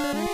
you.